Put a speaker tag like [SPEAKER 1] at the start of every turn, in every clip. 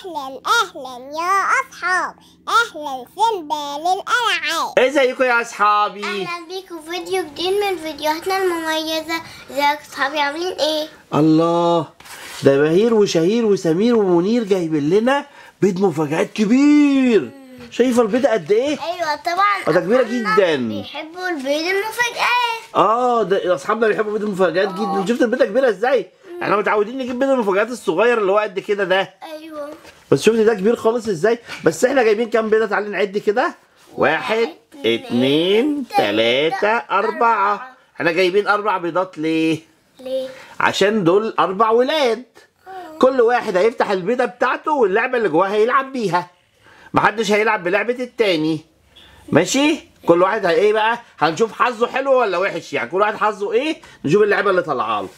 [SPEAKER 1] أهلا أهلا يا أصحاب. أهلا سيمبا للألعاب.
[SPEAKER 2] إزيكم يا أصحابي؟
[SPEAKER 1] أهلا بيكم. في فيديو جديد من فيديوهاتنا المميزة. إزيك يا أصحابي؟ عاملين إيه؟
[SPEAKER 2] الله ده بهير وشهير وسمير ومنير جايبين لنا بيض مفاجآت كبير. شايفه البيضه قد إيه؟
[SPEAKER 1] أيوة طبعا.
[SPEAKER 2] ده كبيرة
[SPEAKER 1] أصحابنا
[SPEAKER 2] جداً.
[SPEAKER 1] بيحبوا البيض المفاجآت.
[SPEAKER 2] آه ده أصحابنا بيحبوا بيض المفاجآت جدا. شفت البيضه كبيره إزاي؟ إحنا متعودين نجيب بيض المفاجآت الصغير اللي هو قد كده ده.
[SPEAKER 1] أيوة.
[SPEAKER 2] بس شفت ده كبير خالص إزاي؟ بس إحنا جايبين كام بيضة؟ تعالي نعد كده. واحد اتنين تلاتة أربعة. إحنا جايبين أربع بيضات ليه؟
[SPEAKER 1] ليه؟
[SPEAKER 2] عشان دول أربع ولاد. كل واحد هيفتح البيضة بتاعته واللعبة اللي جواها هيلعب بيها. محدش هيلعب بلعبة التاني. ماشي؟ كل واحد إيه بقى؟ هنشوف حظه حلو ولا وحش يعني؟ كل واحد حظه إيه؟ نشوف اللعبة اللي طالعة له.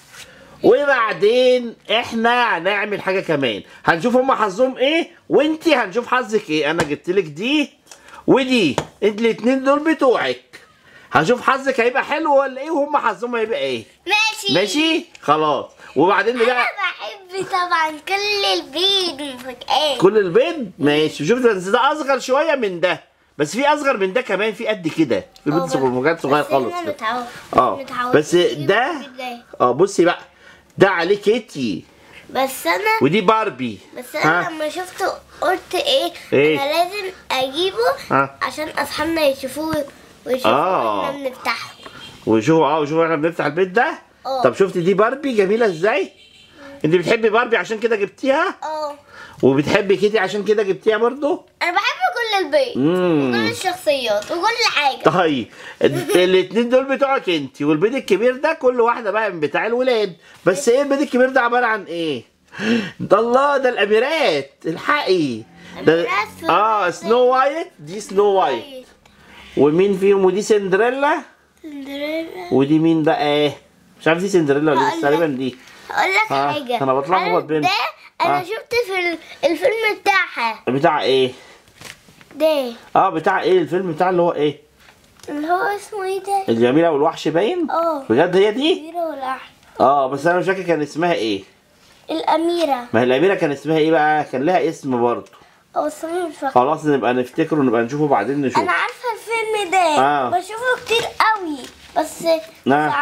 [SPEAKER 2] وبعدين إحنا هنعمل حاجة كمان. هنشوف هما حظهم إيه وانتي هنشوف حظك إيه. أنا جبتلك دي ودي. الاتنين دول بتوعك. هنشوف حظك هيبقى حلو ولا إيه وهم حظهم هيبقى إيه.
[SPEAKER 1] ماشي.
[SPEAKER 2] ماشي؟ خلاص. وبعدين بقى
[SPEAKER 1] بحب طبعا كل البيض مفاجآت
[SPEAKER 2] كل البيض؟ ماشي. شفت بس ده اصغر شوية من ده. بس في اصغر من ده كمان في قد كده. في بيض صغير صغير خالص. آه. بس ده. آه بصي بقى. ده عليه كيتي
[SPEAKER 1] بس أنا
[SPEAKER 2] ودي باربي.
[SPEAKER 1] بس
[SPEAKER 2] أنا
[SPEAKER 1] لما شفته قلت إيه,
[SPEAKER 2] إيه؟
[SPEAKER 1] أنا لازم اجيبه
[SPEAKER 2] ها؟
[SPEAKER 1] عشان اصحابنا يشوفوه ويشوفوا
[SPEAKER 2] آه.
[SPEAKER 1] إحنا بنفتحه.
[SPEAKER 2] وشوفوا آه وشوفوا إحنا بنفتح البيت ده؟
[SPEAKER 1] آه.
[SPEAKER 2] طب شفتي دي باربي؟ جميلة إزاي؟ أنت بتحبي باربي عشان كده جبتيها؟
[SPEAKER 1] آه.
[SPEAKER 2] وبتحبي كيتي عشان كده جبتيها برضو؟
[SPEAKER 1] أنا بحب كل البيض
[SPEAKER 2] امم
[SPEAKER 1] كل الشخصيات وكل حاجة.
[SPEAKER 2] طيب الاثنين دول بتوعك انت والبيض الكبير ده كل واحدة بقى من بتاع الولاد. بس إيه البيض الكبير ده عبارة عن إيه؟ ده الله ده الاميرات الحقي. ده
[SPEAKER 1] آه
[SPEAKER 2] سنو وايت دي سنو وايت. ومين فيهم؟ ودي سندريلا.
[SPEAKER 1] سندريلا.
[SPEAKER 2] ودي مين بقى؟ إيه مش عارف دي سندريلا ولا. تقريبا دي.
[SPEAKER 1] أقول لك
[SPEAKER 2] ها،
[SPEAKER 1] حاجة.
[SPEAKER 2] أنا بتلخبط
[SPEAKER 1] عارف
[SPEAKER 2] بين-
[SPEAKER 1] ده أنا
[SPEAKER 2] ها.
[SPEAKER 1] شفت في ال- الفيلم بتاعها.
[SPEAKER 2] بتاع إيه؟
[SPEAKER 1] ده.
[SPEAKER 2] آه بتاع إيه؟ الفيلم بتاع اللي هو إيه؟
[SPEAKER 1] اللي هو اسمه إيه ده؟
[SPEAKER 2] الجميلة والوحش باين؟
[SPEAKER 1] آه.
[SPEAKER 2] بجد هي دي؟
[SPEAKER 1] الأميرة والأحمر
[SPEAKER 2] آه بس أنا مش فاكر كان اسمها إيه.
[SPEAKER 1] الأميرة.
[SPEAKER 2] ما هي الأميرة كان اسمها إيه بقى؟ كان لها اسم برضه.
[SPEAKER 1] أو بس مش
[SPEAKER 2] خلاص نبقى نفتكره ونبقى نشوفه بعدين نشوف.
[SPEAKER 1] أنا عارفة الفيلم ده.
[SPEAKER 2] آه.
[SPEAKER 1] بشوفه كتير قوي. بس
[SPEAKER 2] آه.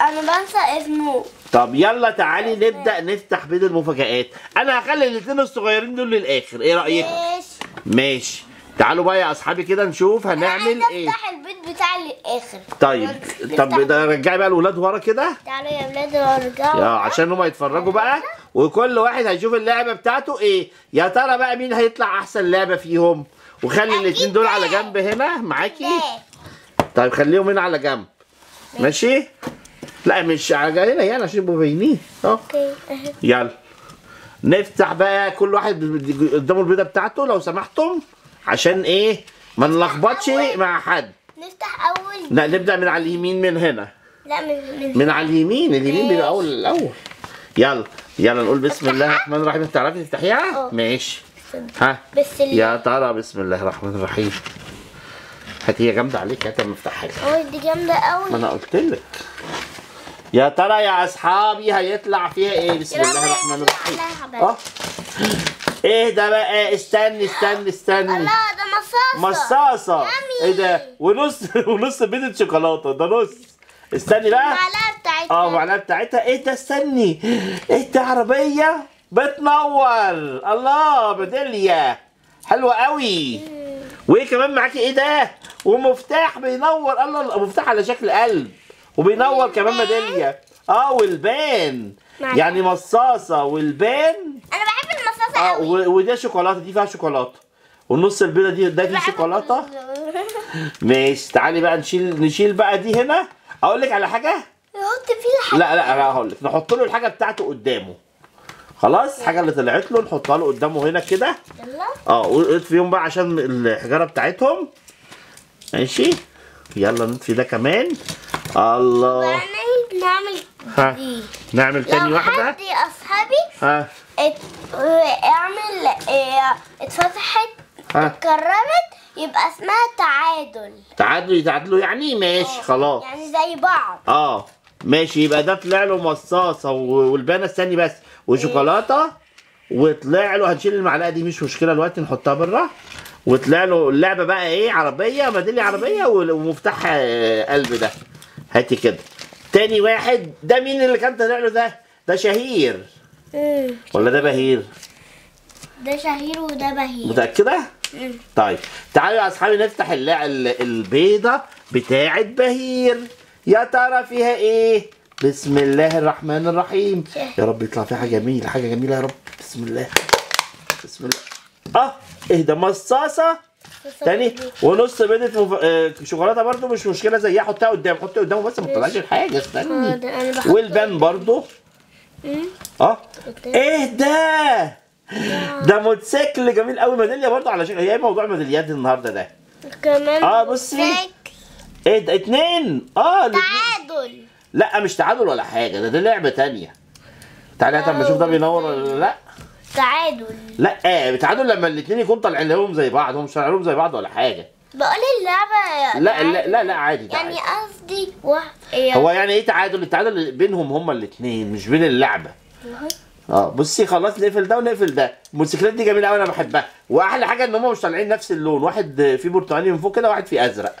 [SPEAKER 1] أنا بنسى اسمه.
[SPEAKER 2] طب يلا تعالي نبدأ نفتح بيض المفاجآت. أنا هخلي الاتنين الصغيرين دول للآخر، إيه رأيكم؟
[SPEAKER 1] ماشي.
[SPEAKER 2] ماشي. تعالوا بقى يا أصحابي كده نشوف هنعمل
[SPEAKER 1] أنا
[SPEAKER 2] إيه.
[SPEAKER 1] أفتح البيت بتاعي للآخر
[SPEAKER 2] طيب طب ده رجعي بقى الولاد ورا كده.
[SPEAKER 1] تعالوا يا ولاد ارجعوا
[SPEAKER 2] يا عشان هما يتفرجوا بقى. وكل واحد هيشوف اللعبة بتاعته إيه. يا ترى بقى مين هيطلع أحسن لعبة فيهم؟ وخلي الاتنين دول على جنب هنا. معاكي. طيب خليهم هنا على جنب. ماشي. لا مش على جنب. هنا يعني عشان يبقوا باينين. آه
[SPEAKER 1] أوكي.
[SPEAKER 2] يلا. نفتح بقى كل واحد قدامه البيضة بتاعته لو سمحتم. عشان إيه؟ ما نلخبطش مع حد.
[SPEAKER 1] نفتح أول.
[SPEAKER 2] لا نبدأ من على اليمين من هنا.
[SPEAKER 1] لا من من
[SPEAKER 2] من على اليمين اليمين بيبقى أول الأول. يلا يلا نقول بسم الله الرحمن الرحيم. انت تعرفي تفتحيها؟
[SPEAKER 1] آه.
[SPEAKER 2] ماشي. ها؟
[SPEAKER 1] بس
[SPEAKER 2] يا ترى بسم الله الرحمن الرحيم. هاتي هي جامدة عليك. هاتي اما افتحها لك.
[SPEAKER 1] أول دي جامدة قوي
[SPEAKER 2] ما أنا قلت لك. يا ترى يا أصحابي هيطلع فيها إيه؟ بسم الله الرحمن الرحيم. أه؟ إيه ده بقى؟ استني استني استني.
[SPEAKER 1] لا ده مصاصة. يامي.
[SPEAKER 2] إيه ده؟ ونص ونص بيضه شوكولاتة. ده نص. استني بقى.
[SPEAKER 1] المعلقة بتاعتها.
[SPEAKER 2] آه المعلقة بتاعتها. إيه ده؟ استني. إيه ده؟ عربية بتنور. الله بدليه حلوة قوي. وايه كمان معاكي؟ إيه ده؟ ومفتاح بينور. الله الله مفتاح على شكل قلب. وبينور كمان ميداليه آه والبان. يعني مصاصة والبان.
[SPEAKER 1] أنا بحب المصاصة
[SPEAKER 2] آه
[SPEAKER 1] قوي.
[SPEAKER 2] و- وده شوكولاتة دي فيها شوكولاتة. والنص البيضة دي ده فيه
[SPEAKER 1] شوكولاتة؟
[SPEAKER 2] ماشي تعالي بقى نشيل نشيل بقى دي هنا. أقول لك على حاجة؟
[SPEAKER 1] نحط فيه الحاجة
[SPEAKER 2] لا لا أنا هقول لك. نحط له الحاجة بتاعته قدامه. خلاص؟ الحاجة اللي طلعت له نحطها له قدامه هنا كده.
[SPEAKER 1] يلا.
[SPEAKER 2] آه واطفيهم بقى عشان الحجارة بتاعتهم. ماشي؟ يلا نطفي ده كمان. الله.
[SPEAKER 1] نعمل
[SPEAKER 2] ها
[SPEAKER 1] دي
[SPEAKER 2] نعمل تاني
[SPEAKER 1] لو
[SPEAKER 2] واحدة؟
[SPEAKER 1] حد يا أصحابي
[SPEAKER 2] ها.
[SPEAKER 1] ات... اعمل آه، اتفتحت اتكرمت يبقى اسمها تعادل.
[SPEAKER 2] تعادلوا يتعادلوا يعني؟ ماشي خلاص.
[SPEAKER 1] يعني زي بعض.
[SPEAKER 2] آه ماشي يبقى ده طلع له مصاصة والبانه استني بس. وشوكولاتة وطلع له هنشيل المعلقة دي مش مشكلة دلوقتي نحطها بره وطلع له اللعبة بقى إيه؟ عربية ميدالية عربية ومفتاح آه، قلب ده. هاتي كده. تاني واحد ده مين اللي كان طالع له ده؟ ده شهير.
[SPEAKER 1] مم.
[SPEAKER 2] ولا ده بهير؟
[SPEAKER 1] ده شهير وده بهير.
[SPEAKER 2] متأكدة؟
[SPEAKER 1] مم.
[SPEAKER 2] طيب تعالوا يا أصحابي نفتح اللع... ال- البيضة بتاعة بهير. يا ترى فيها إيه؟ بسم الله الرحمن الرحيم. يا رب يطلع فيها حاجة جميلة حاجة جميلة يا رب. بسم الله. بسم الله. آه اهدى مصاصة؟ تاني؟ ونص بيضة مف... آه شوكولاتة برضو مش مشكلة زيها حطها قدام حطها قدامه بس ما تطلعش
[SPEAKER 1] الحاجة
[SPEAKER 2] استني.
[SPEAKER 1] ده بحط
[SPEAKER 2] والبان برضو.
[SPEAKER 1] مم. آه.
[SPEAKER 2] إيه ده؟ ده موتوسيكل جميل قوي ميدالية برضو على شكل هي إيه موضوع الميداليات النهارده ده.
[SPEAKER 1] كمان
[SPEAKER 2] آه بصي. إيه ده؟ اتنين. آه.
[SPEAKER 1] تعادل.
[SPEAKER 2] لا مش تعادل ولا حاجة ده دي لعبة تانية. تعالى هات اما أشوف ده بينور ولا لا.
[SPEAKER 1] تعادل.
[SPEAKER 2] لا آه تعادل لما الاتنين يكونوا طالعين لهم زي بعض هم مش طالعين لهم زي بعض ولا حاجة.
[SPEAKER 1] بقول اللعبة
[SPEAKER 2] لا. لا لا, لا عادي
[SPEAKER 1] يعني. قصدي واحد
[SPEAKER 2] هو يعني إيه تعادل؟ التعادل بينهم هما الاتنين مش بين اللعبة. آه بصي خلاص نقفل ده ونقفل ده. الموتوسيكلات دي جميلة قوي أنا بحبها. وأحلى حاجة إن هم مش طالعين نفس اللون واحد فيه برتقاني من فوق كده واحد فيه أزرق.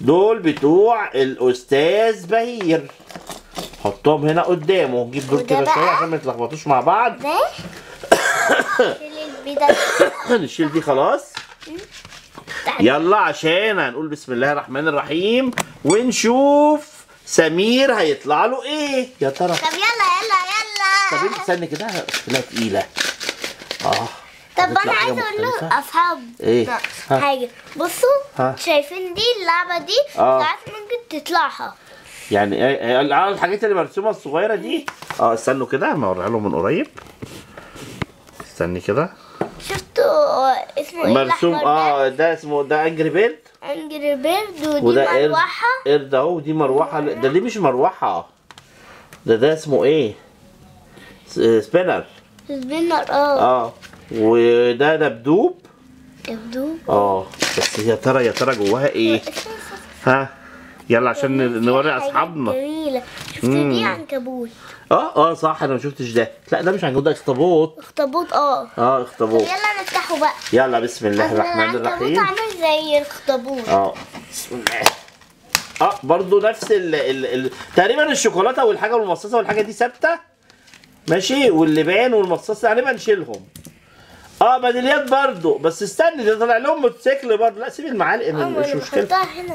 [SPEAKER 2] دول بتوع الأستاذ بهير. حطهم هنا قدامه. نجيب دول كده؟ شوية عشان ما يتلخبطوش مع بعض.
[SPEAKER 1] ده؟
[SPEAKER 2] نشيل دي خلاص. يلا عشان هنقول بسم الله الرحمن الرحيم ونشوف سمير هيطلع له إيه. يا ترى.
[SPEAKER 1] طب يلا يلا
[SPEAKER 2] طب
[SPEAKER 1] يلا
[SPEAKER 2] انت استني كده شكلها تقيلة. آه
[SPEAKER 1] طب أنا عايزة
[SPEAKER 2] أقول؟
[SPEAKER 1] له أصحاب.
[SPEAKER 2] إيه؟
[SPEAKER 1] حاجة. بصوا
[SPEAKER 2] ها؟
[SPEAKER 1] شايفين دي اللعبة دي. ساعات ممكن تطلعها.
[SPEAKER 2] يعني ال- آه الحاجات اللي مرسومة الصغيرة دي؟ آه استنوا كده ما اوريها لهم من قريب. استني كده.
[SPEAKER 1] شفتوا اسمه إيه؟
[SPEAKER 2] مرسوم؟
[SPEAKER 1] آه ده
[SPEAKER 2] اسمه ده انجري بيرد
[SPEAKER 1] انجري بيرد ودي
[SPEAKER 2] وده
[SPEAKER 1] مروحة.
[SPEAKER 2] قرد. اهو ودي مروحة. ده دي مش مروحة. ده ده اسمه إيه؟ سبينر
[SPEAKER 1] سبينر آه.
[SPEAKER 2] آه. وده دبدوب.
[SPEAKER 1] يبدو
[SPEAKER 2] آه. بس يا ترى يا ترى جواها إيه؟ ها؟ يلا عشان نوري
[SPEAKER 1] أصحابنا.
[SPEAKER 2] جميلة.
[SPEAKER 1] دي عنكبوت؟
[SPEAKER 2] آه آه صح أنا ما شفتش ده. لا ده مش عنكبوت ده اخطبوط.
[SPEAKER 1] اخطبوط آه.
[SPEAKER 2] آه اخطبوط.
[SPEAKER 1] يلا نفتحه بقى.
[SPEAKER 2] يلا بسم الله الرحمن
[SPEAKER 1] العنكبوت
[SPEAKER 2] الرحيم.
[SPEAKER 1] عامل زي الاخطبوط.
[SPEAKER 2] آه بسم الله. آه برضو نفس ال ال ال تقريبا الشوكولاتة والحاجة والمصاصه والحاجة دي ثابتة. ماشي؟ واللبان والمصاصة هنبقى نشيلهم آه ميداليات برضو. بس استني ده طلع لهم موتوسيكل برضو. لا سيب المعالق من-
[SPEAKER 1] آه
[SPEAKER 2] مش
[SPEAKER 1] مشكلة.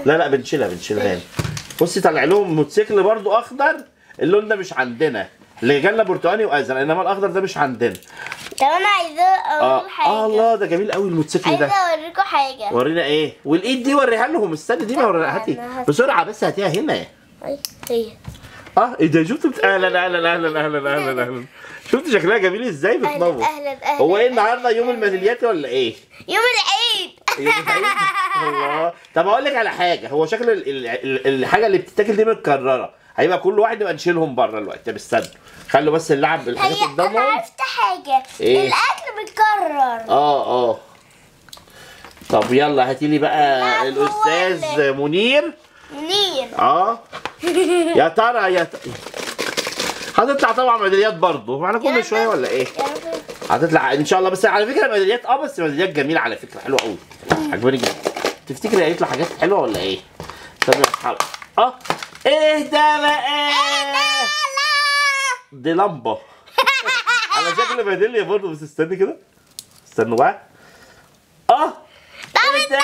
[SPEAKER 2] لا لا بنشيلها بنشيلها هنا. بصي طلع لهم موتوسيكل برضو أخضر. اللون ده مش عندنا. اللي جالنا برتقاني وأزرق إنما الأخضر ده مش عندنا.
[SPEAKER 1] طب أنا عايزة
[SPEAKER 2] آه
[SPEAKER 1] أقول حاجة.
[SPEAKER 2] آه الله ده جميل قوي الموتوسيكل ده.
[SPEAKER 1] عايزة أوريكم حاجة.
[SPEAKER 2] ورينا إيه؟ والإيد دي وريها لهم. استني دي ما وريها. هاتي. بسرعة بس هاتيها هنا.
[SPEAKER 1] هي.
[SPEAKER 2] آه إيه ده؟ شفت. أهلا أهلا أهلا أهلا أهلا أهلا شفت شكلها جميل
[SPEAKER 1] إزاي؟
[SPEAKER 2] بتنور
[SPEAKER 1] أهلا أهلا
[SPEAKER 2] هو إيه النهارده؟ يوم الميداليات ولا إيه؟
[SPEAKER 1] يوم العيد
[SPEAKER 2] الله طب أقول لك على حاجة. هو شكل ال... ال... ال... الحاجة اللي بتتاكل دي متكررة. هيبقى كل واحد يبقى نشيلهم بره الوقت طب استنى. خلوا بس اللعب الحاجات
[SPEAKER 1] هي أنا
[SPEAKER 2] قدامهم
[SPEAKER 1] عرفت حاجة.
[SPEAKER 2] إيه؟
[SPEAKER 1] الأكل بيتكرر
[SPEAKER 2] آه آه. طب يلا هاتي لي بقى
[SPEAKER 1] لا، الأستاذ
[SPEAKER 2] منير.
[SPEAKER 1] منير.
[SPEAKER 2] آه. يا ترى يا. هتطلع طبعا ميداليات برضه. معانا كل شوية ولا إيه؟ هتطلع إن شاء الله. بس على فكرة ميداليات آه بس ميداليات جميلة على فكرة. حلوة قوي عجباني جدا. تفتكري هيطلع حاجات حلوة ولا إيه؟ طب اصحاب آه إيه ده بقى؟ دي لمبة. على شكل ميداليه برضه بس استني كده. استنوا بقى آه إيه ده؟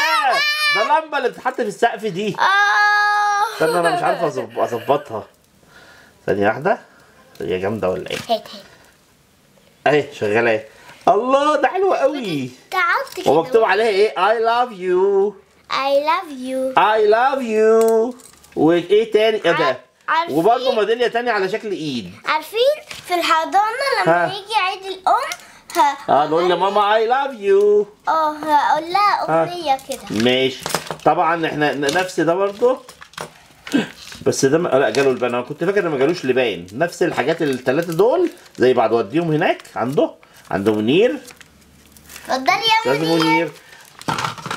[SPEAKER 2] ده لمبة اللي بتتحط في السقف دي.
[SPEAKER 1] آه.
[SPEAKER 2] استنى أنا مش عارف أظبطها. ثانية واحدة. هي جامدة ولا
[SPEAKER 1] إيه؟
[SPEAKER 2] أهي شغالة أهي. الله ده حلو قوي. ومكتوب عليها إيه؟ I love you.
[SPEAKER 1] I love you.
[SPEAKER 2] I love you. وإيه تاني؟ إيه ده؟ وبرضه ميدالية تانية على شكل إيد.
[SPEAKER 1] عارفين في الحضانة لما
[SPEAKER 2] ها.
[SPEAKER 1] يجي عيد الأم ه...
[SPEAKER 2] آه نقول لماما I love you.
[SPEAKER 1] آه هقول لها
[SPEAKER 2] ها.
[SPEAKER 1] أغنية كده.
[SPEAKER 2] ماشي. طبعا إحنا نفس ده برضه. بس ده لا جاله البان أنا كنت فاكر إن ما جالوش لبان. نفس الحاجات الثلاثه دول زي بعض. وديهم هناك عنده. عنده منير؟
[SPEAKER 1] اتفضلي يا منير.
[SPEAKER 2] منير.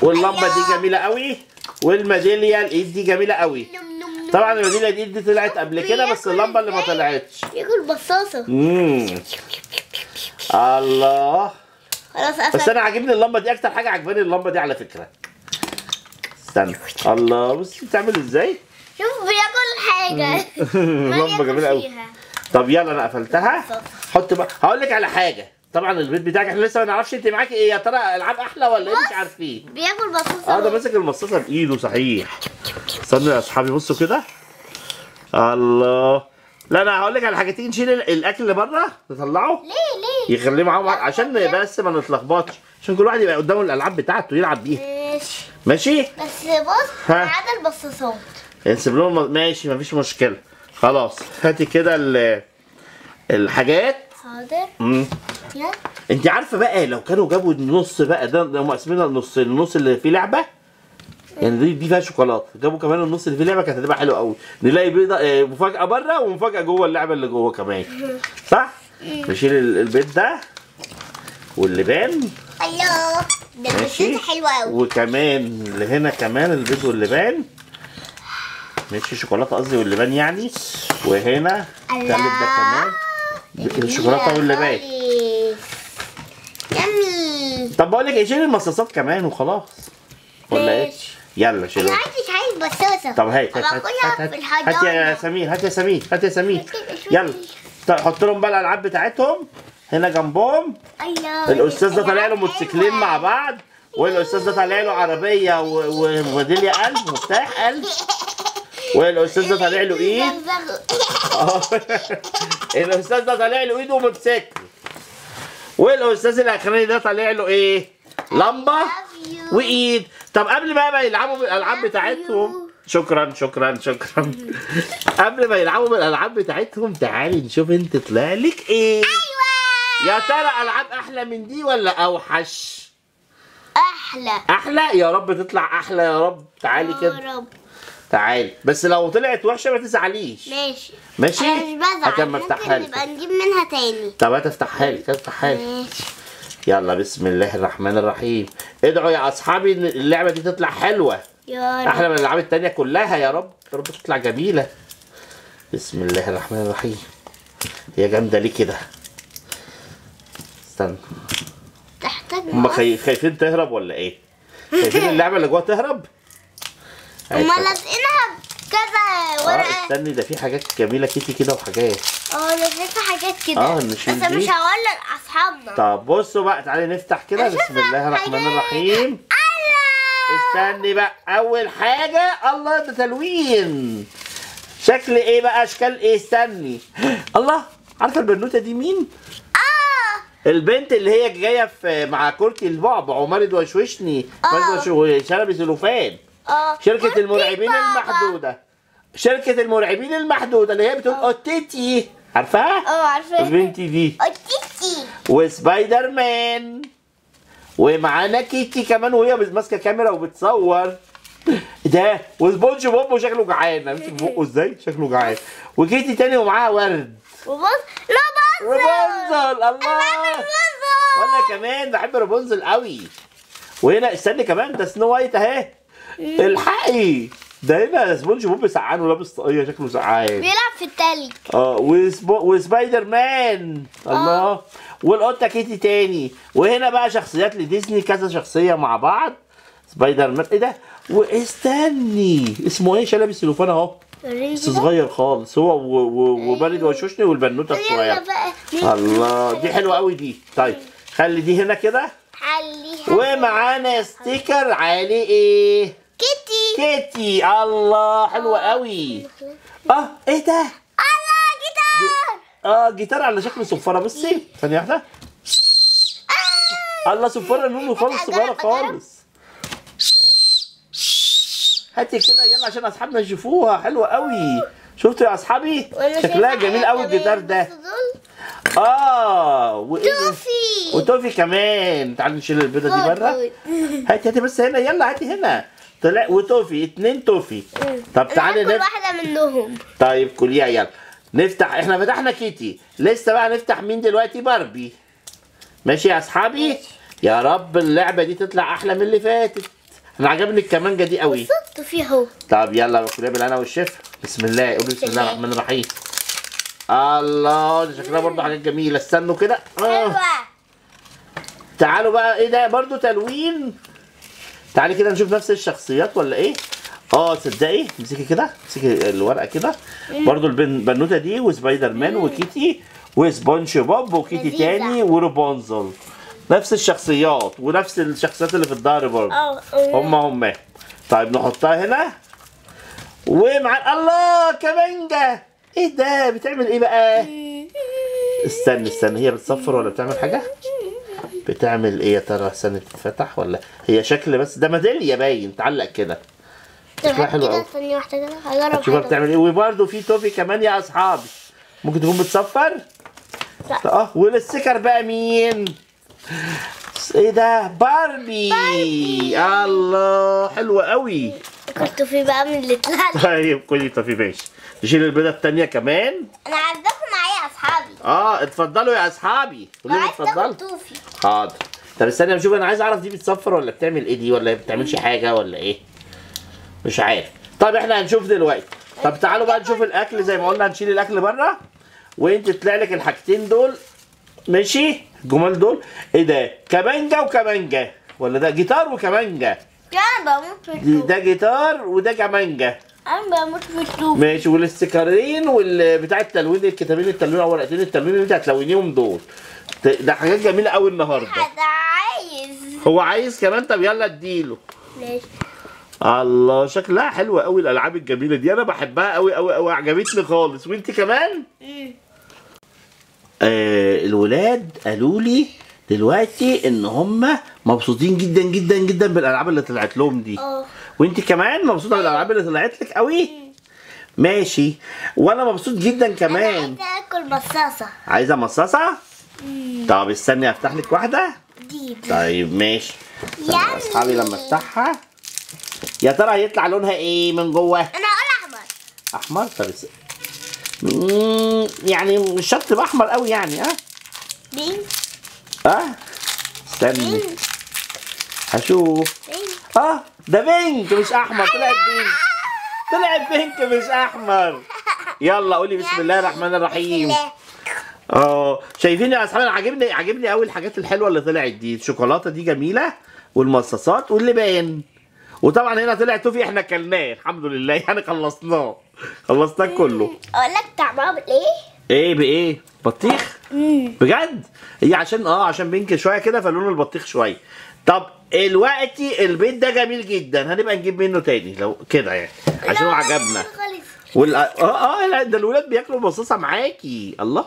[SPEAKER 2] واللمبة
[SPEAKER 1] أيوة.
[SPEAKER 2] دي جميلة قوي والميداليه الإيد دي جميلة قوي. طبعا الميداليه الإيد دي طلعت قبل كده بس اللمبة اللي ما طلعتش.
[SPEAKER 1] ياكل بصاصة.
[SPEAKER 2] امم الله.
[SPEAKER 1] خلاص
[SPEAKER 2] بس
[SPEAKER 1] قفل
[SPEAKER 2] أنا عاجبني اللمبة دي أكتر حاجة عجباني اللمبة دي على فكرة. استنى. الله بص بتعمل إزاي؟
[SPEAKER 1] شوف بياكل حاجة. ما
[SPEAKER 2] لمبه
[SPEAKER 1] بياكل
[SPEAKER 2] جميله قوي. طب يلا أنا قفلتها. حط بقى. هقول لك على حاجة. طبعا البيت بتاعك إحنا لسه ما نعرفش أنت معاكي إيه يا ترى ألعاب أحلى ولا إيه؟ مش عارفين
[SPEAKER 1] بياكل بطاطا
[SPEAKER 2] آه ده ماسك المصاصة بايده صحيح. استنوا يا أصحابي بصوا كده. الله. لا أنا هقول لك على حاجة تيجي نشيل ال- الأكل اللي بره نطلعه.
[SPEAKER 1] ليه ليه؟
[SPEAKER 2] يخليه معاهم عشان بس ما نتلخبطش عشان كل واحد يبقى قدامه الألعاب بتاعته يلعب بيها.
[SPEAKER 1] ماشي.
[SPEAKER 2] ماشي؟
[SPEAKER 1] بس بص. ما عدا البصاصات.
[SPEAKER 2] نسيب لهم ماشي مفيش مشكلة. خلاص هاتي كده ال- الحاجات.
[SPEAKER 1] حاضر.
[SPEAKER 2] مم.
[SPEAKER 1] يلا.
[SPEAKER 2] انت عارفة بقى لو كانوا جابوا النص بقى ده ده مقسمينها النصين النص اللي فيه لعبة؟ يعني دي دي فيها شوكولاتة. جابوا كمان النص اللي فيه لعبة كانت هتبقى حلوة قوي. نلاقي بيضة آه، مفاجأة بره ومفاجأة جوه اللعبة اللي جوه كمان. صح؟ نشيل ال- البيض ده واللبان.
[SPEAKER 1] الله ده
[SPEAKER 2] ماشي.
[SPEAKER 1] حلوة أوي
[SPEAKER 2] وكمان اللي هنا كمان البيض واللبان. ماشي شوكولاتة قصدي واللبان يعني. وهنا
[SPEAKER 1] الله.
[SPEAKER 2] ده كمان. الشوكولاته واللبان
[SPEAKER 1] يمي.
[SPEAKER 2] طب بقول لك إيه شيل المصاصات كمان وخلاص. ولا
[SPEAKER 1] إيه.
[SPEAKER 2] يلا
[SPEAKER 1] أنا
[SPEAKER 2] شيلهم
[SPEAKER 1] عايز عايز بصاصة
[SPEAKER 2] طب هات هات هات هات يا سمير هات يا سمير هات يا سمير. يلا. حط لهم بقى الألعاب بتاعتهم هنا جنبهم.
[SPEAKER 1] الله
[SPEAKER 2] الأستاذ ده طالع له موتوسيكلين. مع بعض والأستاذ ده طالع له عربية وميداليه قلب مفتاح قلب. والاستاذ ده طالع له إيد؟
[SPEAKER 1] زغزغ.
[SPEAKER 2] آه. الأستاذ ده طالع له ايد وموتوسيكل والاستاذ الأخراني ده طالع له
[SPEAKER 1] إيه؟ لمبة.
[SPEAKER 2] وإيد. طب قبل ما بقى يلعبوا بالألعاب بتاعتهم شكرا شكرا شكرا. قبل ما يلعبوا بالألعاب بتاعتهم تعالي نشوف أنت طلع لك إيه. يا ترى ألعاب أحلى من دي ولا أوحش؟
[SPEAKER 1] أحلى.
[SPEAKER 2] أحلى؟ يا رب تطلع أحلى يا رب. تعالي كده.
[SPEAKER 1] يا رب.
[SPEAKER 2] تعالي بس لو طلعت وحشة ما تزعليش.
[SPEAKER 1] ماشي.
[SPEAKER 2] ماشي؟
[SPEAKER 1] أنا مش بزعل. ممكن نبقى نجيب منها تاني.
[SPEAKER 2] طب هات افتحها لك افتحها لك.
[SPEAKER 1] ماشي.
[SPEAKER 2] يلا بسم الله الرحمن الرحيم. ادعوا يا أصحابي إن اللعبة دي تطلع حلوة.
[SPEAKER 1] يا رب.
[SPEAKER 2] أحلى من الألعاب التانية كلها يا رب. يا رب تطلع جميلة. بسم الله الرحمن الرحيم. هي جامدة ليه كده؟ استنى.
[SPEAKER 1] تحتاج
[SPEAKER 2] هم خايفين تهرب ولا إيه؟ خايفين اللعبة اللي جوه تهرب؟
[SPEAKER 1] هما لازقينها بكذا
[SPEAKER 2] آه
[SPEAKER 1] ورقة
[SPEAKER 2] استني ده في حاجات جميلة كتير كده وحاجات.
[SPEAKER 1] آه لازقينها حاجات كده
[SPEAKER 2] آه،
[SPEAKER 1] بس
[SPEAKER 2] نشيل
[SPEAKER 1] مش. هقول لأصحابنا
[SPEAKER 2] طب بصوا بقى تعالي نفتح كده. بسم الله الرحمن. الرحيم.
[SPEAKER 1] الله
[SPEAKER 2] استني بقى. أول حاجة الله ده تلوين. شكل إيه بقى؟ أشكال إيه؟ استني. الله عارفة البنوتة دي مين؟
[SPEAKER 1] آه.
[SPEAKER 2] البنت اللي هي جاية في مع كركي البعبع ومارد وشوشني. مارد وش- وشلبي سلوفان. آه
[SPEAKER 1] شركة
[SPEAKER 2] المرعبين. المحدودة. شركة المرعبين المحدودة اللي هي بتقول أوتيتي. عارفاها
[SPEAKER 1] آه عارفة
[SPEAKER 2] البنت دي.
[SPEAKER 1] أوتيتي.
[SPEAKER 2] وسبايدر مان ومعانا كيتي كمان وهي ماسكة كاميرا وبتصور. ده وسبونج بوب وشكله جعان. امسك بقه إزاي؟ شكله جعان. وكيتي تاني ومعاها ورد.
[SPEAKER 1] وبص لا بص
[SPEAKER 2] رابنزل الله.
[SPEAKER 1] رابنزل.
[SPEAKER 2] وأنا كمان بحب رابنزل قوي. وهنا استني كمان ده سنو وايت أهي. الحقي ده هنا سبونج بوب سقعان ولابس طاقية شكله سقعان
[SPEAKER 1] بيلعب في التلج.
[SPEAKER 2] آه وسبو... وسبايدر مان. الله. والقطة كيتي تاني. وهنا بقى شخصيات لديزني كذا شخصية مع بعض. سبايدر مان. إيه ده؟ واستني. اسمه إيه؟ شلبي سوليفان أهو. بس صغير خالص. هو و... و... ومارد وشوشني والبنوتة
[SPEAKER 1] الصغيرة.
[SPEAKER 2] الله. دي حلوة قوي دي. طيب خلي دي هنا كده. ومعانا sticker. عليه إيه؟
[SPEAKER 1] كيتي.
[SPEAKER 2] كيتي. الله حلوة قوي. آه إيه ده؟
[SPEAKER 1] الله جيتار.
[SPEAKER 2] آه جيتار على شكل صفاره بصي. ثانية واحدة. الله صفاره نونو خالص صغيره خالص. هاتي كده يلا عشان أصحابنا يشوفوها. حلوة قوي. شفتوا يا
[SPEAKER 1] أصحابي؟
[SPEAKER 2] شكلها جميل قوي الجيتار
[SPEAKER 1] كمان،
[SPEAKER 2] ده. آه وايه؟
[SPEAKER 1] توفي.
[SPEAKER 2] وتوفي كمان. تعالوا نشيل البيضة دي بره. هاتي هاتي بس هنا يلا هاتي هنا. طلع وتوفي اتنين توفي. طب تعالي نفتح
[SPEAKER 1] كل واحدة منهم.
[SPEAKER 2] طيب كليها يلا. نفتح. إحنا فتحنا كيتي. لسه بقى نفتح مين دلوقتي؟ باربي. ماشي يا أصحابي؟ يا رب اللعبة دي تطلع أحلى من اللي فاتت. أنا عجبني الكمانجة دي قوي.
[SPEAKER 1] صوت فيه أهو.
[SPEAKER 2] طب يلا كلها بالهنا والشفا بسم الله قولوا بسم الله الرحمن الرحيم. الله دي شكلها برضه حاجات جميلة. استنوا كده. آه.
[SPEAKER 1] حلوة.
[SPEAKER 2] تعالوا بقى إيه ده؟ برضه تلوين. تعالي كده نشوف نفس الشخصيات ولا إيه؟ آه تصدقي امسكي كده امسكي الورقة كده. برضه البنوته دي وسبايدر مان وكيتي وسبونج بوب وكيتي
[SPEAKER 1] لذيذة.
[SPEAKER 2] تاني ورابونزل نفس الشخصيات ونفس الشخصيات اللي في الظهر برضه
[SPEAKER 1] آه
[SPEAKER 2] هم هم طيب نحطها هنا. ومع الله كمانجا! إيه ده؟ بتعمل إيه بقى؟ استنى استنى هي بتصفر ولا بتعمل حاجة؟ بتعمل إيه يا ترى؟ استنى تتفتح ولا؟ هي شكل بس ده ميدالية باين تعلق كده. شكلها حلو قوي
[SPEAKER 1] ثانية واحدة كده هجرب حاجة.
[SPEAKER 2] بتعمل إيه. وبرده في توفي كمان يا أصحابي. ممكن تكون بتصفر؟
[SPEAKER 1] لا.
[SPEAKER 2] آه والستيكر بقى مين؟ إيه ده؟ باربي, الله حلوة قوي
[SPEAKER 1] كنت في بقى من اللي طلع.
[SPEAKER 2] طيب كلي طفي ماشي. نشيل البيضة التانية كمان.
[SPEAKER 1] أنا عايزاكم معايا يا أصحابي.
[SPEAKER 2] آه اتفضلوا يا أصحابي. قولوا لي اتفضلوا.
[SPEAKER 1] توفي.
[SPEAKER 2] حاضر. طب استنى أشوف أنا عايز أعرف دي بتصفر ولا بتعمل إيه دي؟ ولا ما بتعملش حاجة ولا إيه؟ مش عارف. طب إحنا هنشوف دلوقتي. طب تعالوا بقى نشوف الأكل زي ما قلنا هنشيل الأكل بره وأنت طلع لك الحاجتين دول. ماشي؟ الجمال دول. إيه ده؟ كمانجا وكمانجا. ولا ده جيتار وكمانجا؟
[SPEAKER 1] أنا بموت في
[SPEAKER 2] ده جيتار وده كمانجا.
[SPEAKER 1] أنا بموت في التوفي
[SPEAKER 2] ماشي والاستيكرين والبتاع التلوين الكتابين التلوين أو ورقتين التلوين اللي أنت هتلونيهم دول. ده حاجات جميلة قوي النهارده.
[SPEAKER 1] حد عايز.
[SPEAKER 2] هو عايز كمان؟ طب يلا اديله.
[SPEAKER 1] ماشي.
[SPEAKER 2] الله شكلها حلوة قوي الألعاب الجميلة دي. أنا بحبها قوي قوي قوي. عجبتني خالص. وأنت كمان؟ آه الولاد قالوا لي دلوقتي إن هم مبسوطين جدا جدا جدا بالألعاب اللي طلعت لهم دي.
[SPEAKER 1] آه.
[SPEAKER 2] وأنت كمان مبسوطة بالألعاب اللي طلعت لك قوي؟ ماشي. وأنا مبسوط جدا
[SPEAKER 1] أنا
[SPEAKER 2] كمان
[SPEAKER 1] عايزة آكل بصاصة
[SPEAKER 2] عايزة مصاصة؟ طب استني افتح لك واحدة؟
[SPEAKER 1] دي
[SPEAKER 2] طيب ماشي. اصحابي لما افتحها. يا ترى هيطلع لونها إيه من جوه؟
[SPEAKER 1] أنا أقول أحمر.
[SPEAKER 2] أحمر؟ طب يعني مش شرط تبقى أحمر قوي يعني ها؟
[SPEAKER 1] بينك.
[SPEAKER 2] ها؟ استني. هشوف.
[SPEAKER 1] بينك.
[SPEAKER 2] آه ده بينك مش أحمر. طلعت بينك. طلعت بينك مش أحمر. يلا قولي بسم الله الرحمن الرحيم. آه شايفين يا أصحابي أنا عاجبني عاجبني قوي الحاجات الحلوة اللي طلعت دي. الشوكولاتة دي جميلة والمصاصات واللبان. وطبعا هنا طلع توفي إحنا كلناه الحمد لله. يعني خلصناه خلصناه كله.
[SPEAKER 1] أقول لك طعمها بالايه
[SPEAKER 2] إيه بإيه؟ بطيخ؟ بجد؟ هي عشان آه عشان بينك شوية كده فلون البطيخ شوية. طب دلوقتي البيت ده جميل جدا. هنبقى نجيب منه تاني لو كده يعني عشان هو عجبنا. وال آه آه ده الولاد بياكلوا مصاصه معاكي. الله.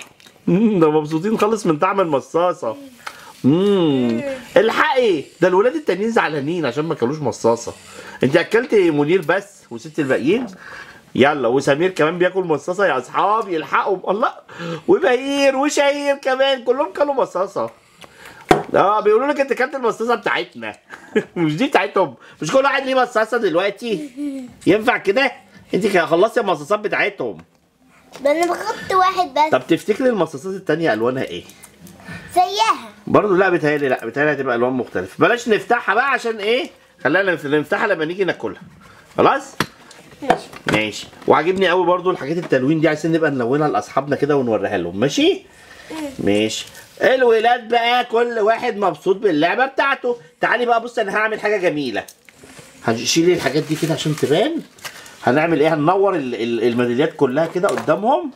[SPEAKER 2] ده مبسوطين خالص من طعم المصاصة. امم الحقي ده الولاد التانيين زعلانين عشان ما كلوش مصاصة. انت اكلتي منير بس وست الباقيين؟ يلا وسمير كمان بياكل مصاصة يا أصحابي الحقوا الله. وبهير وشهير كمان كلهم كلوا مصاصة. آه بيقولوا لك انت كلت المصاصة بتاعتنا. مش دي بتاعتهم. مش كل واحد ليه مصاصة دلوقتي. ينفع كده؟ انت خلصتي المصاصات بتاعتهم.
[SPEAKER 1] ده أنا بخط واحد بس.
[SPEAKER 2] طب تفتكري المصاصات التانية ألوانها إيه؟
[SPEAKER 1] زيها.
[SPEAKER 2] برضه لا بيتهيألي لا بيتهيألي هتبقى ألوان مختلفة. بلاش نفتحها بقى عشان إيه؟ خلينا نف- نفتحها لما نيجي ناكلها. خلاص؟
[SPEAKER 1] ماشي.
[SPEAKER 2] ماشي. وعاجبني قوي برضو الحاجات التلوين دي عايزين نبقى نلونها لأصحابنا كده ونوريها لهم. ماشي؟ ماشي. الولاد بقى كل واحد مبسوط باللعبة بتاعته. تعالي بقى بص أنا هعمل حاجة جميلة. هشيل الحاجات دي كده عشان تبان. هنعمل إيه؟ هننور ال- ال- الميداليات كلها كده قدامهم.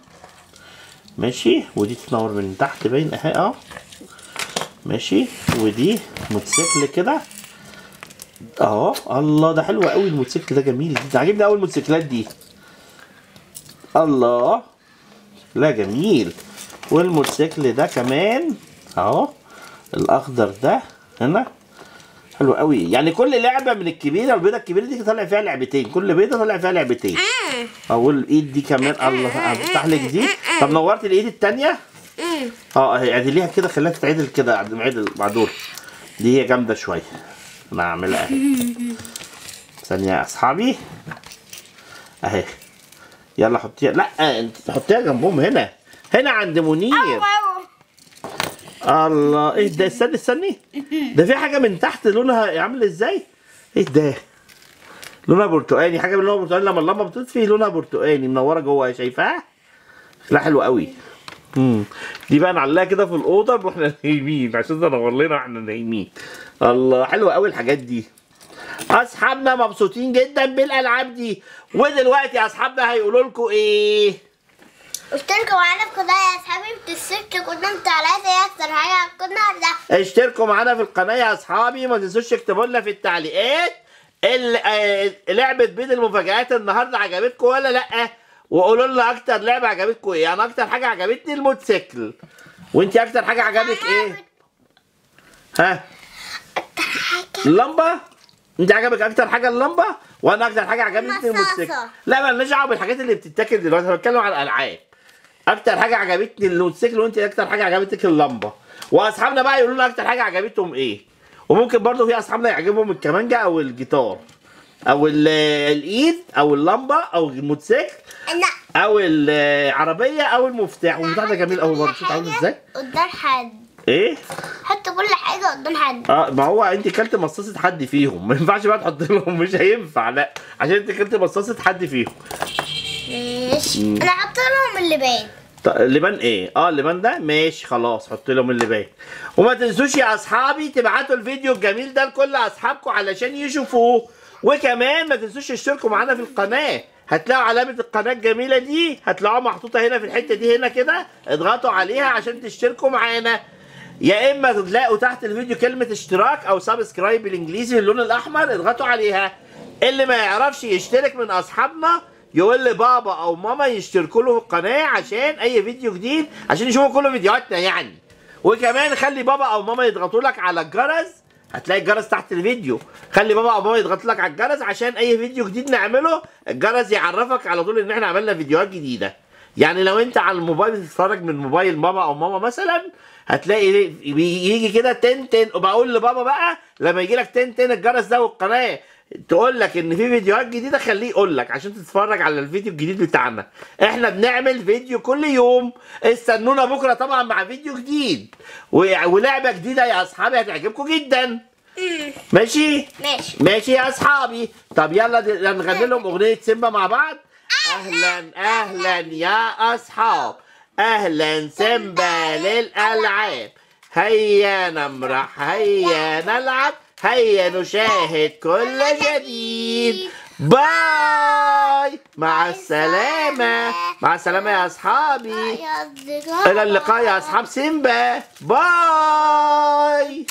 [SPEAKER 2] ماشي؟ ودي تتنور من تحت باين اهي آه ماشي؟ ودي موتوسيكل كده. اهو. الله ده حلو قوي الموتوسيكل ده جميل. ده عاجبني قوي الموتوسيكلات دي. الله. لا جميل. والموتوسيكل ده كمان اهو. الاخضر ده هنا. حلو قوي. يعني كل لعبة من الكبيرة البيضه الكبيرة دي طالع فيها لعبتين. كل بيضة طالع فيها لعبتين. اهو الايد دي كمان. الله هفتح لك دي. طب نورت الإيد التانية؟ آه. اهي اعدليها كده خليها تتعدل كده عد- معدل مع دول. دي هي جامدة شوية. أنا هعملها أهي. ثانية يا أصحابي. أهي. يلا حطيها. لا انت حطيها جنبهم هنا. هنا عند منير. الله إيه ده؟ استني استني. ده في حاجة من تحت لونها عامل إزاي؟ إيه ده؟ لونها برتقاني حاجة من لونها برتقاني. لما اللمبة بتطفي لونها برتقاني منورة جوه شايفاها؟ لا حلو قوي. امم دي بقى نعلقها كده في الأوضة وإحنا نايمين. عشان تنور لنا وإحنا نايمين. الله حلوة قوي الحاجات دي. أصحابنا مبسوطين جدا بالألعاب دي. ودلوقتي أصحابنا هيقولوا لكم إيه؟
[SPEAKER 1] اشتركوا معانا في قناة يا أصحابي إيه أكتر حاجة على القناة ده
[SPEAKER 2] اشتركوا معانا في القناة يا أصحابي ما تنسوش تكتبوا لنا في التعليقات ال- آه، لعبة بيت المفاجآت النهارده عجبتكم ولا لأ؟ وقولوا لنا أكتر لعبة عجبتكم إيه؟ أنا أكتر حاجة عجبتني الموتوسيكل. وانت أكتر حاجة عجبك إيه؟ ها؟
[SPEAKER 1] أكتر حاجة.
[SPEAKER 2] اللمبة؟ انت عجبك أكتر حاجة اللمبة؟ وأنا أكتر حاجة عجبتني. الموتوسيكل. لا مالناش دعوه بالحاجات اللي بتتاكل دلوقتي أنا بتكلم على الألعاب. أكتر حاجة عجبتني الموتوسيكل وانت أكتر حاجة عجبتك اللمبة. واصحابنا بقى يقولوا لنا أكتر حاجة عجبتهم إيه؟ وممكن برضه في أصحابنا يعجبهم الكمانجة أو الجيتار أو ال- الإيد أو اللمبة أو الموتوسيكل أو العربية أو المفتاح. والمفتاح ده جميل قوي برضه. شوف عامل إزاي؟
[SPEAKER 1] قدام حد.
[SPEAKER 2] إيه؟
[SPEAKER 1] حط كل حاجة قدام حد.
[SPEAKER 2] آه ما هو أنت كلت مصاصة حد فيهم. ما ينفعش بقى تحط لهم. مش هينفع. لا. عشان أنت كلت مصاصة حد فيهم.
[SPEAKER 1] ماشي. أنا هحط لهم اللبان.
[SPEAKER 2] طيب اللبان إيه؟ آه اللبان ده ماشي خلاص حط لهم اللبان وما تنسوش يا أصحابي تبعتوا الفيديو الجميل ده لكل أصحابكم علشان يشوفوه. وكمان ما تنسوش تشتركوا معانا في القناة. هتلاقوا علامة القناة الجميلة دي هتلاقوها محطوطة هنا في الحتة دي هنا كده. اضغطوا عليها عشان تشتركوا معانا. يا إما تلاقوا تحت الفيديو كلمة اشتراك أو subscribe بالإنجليزي باللون الأحمر اضغطوا عليها. اللي ما يعرفش يشترك من أصحابنا يقول لبابا أو ماما يشتركوا له في القناة عشان أي فيديو جديد عشان يشوفوا كل فيديوهاتنا يعني. وكمان خلي بابا أو ماما يضغطوا لك على الجرس هتلاقي الجرس تحت الفيديو. خلي بابا أو ماما يضغطوا لك على الجرس عشان أي فيديو جديد نعمله الجرس يعرفك على طول إن إحنا عملنا فيديوهات جديدة. يعني لو أنت على الموبايل بتتفرج من موبايل بابا أو ماما مثلا هتلاقي بيجي كده تن تن وبقول لبابا بقى لما يجي لك تن تن الجرس ده والقناة تقول لك إن في فيديوهات جديدة خليه يقول لك عشان تتفرج على الفيديو الجديد بتاعنا. إحنا بنعمل فيديو كل يوم. استنونا بكرة طبعا مع فيديو جديد. ولعبة جديدة يا أصحابي هتعجبكم جدا. ماشي؟
[SPEAKER 1] ماشي.
[SPEAKER 2] ماشي يا أصحابي. طب يلا نغني لهم أغنية سيمبا مع بعض. أهلا أهلا يا أصحاب. أهلا سيمبا للألعاب. هيا نمرح هيا نلعب. هيا نشاهد كل جديد. باي. مع السلامة. مع السلامة يا أصحابي. إلى اللقاء يا أصحاب سيمبا. باي.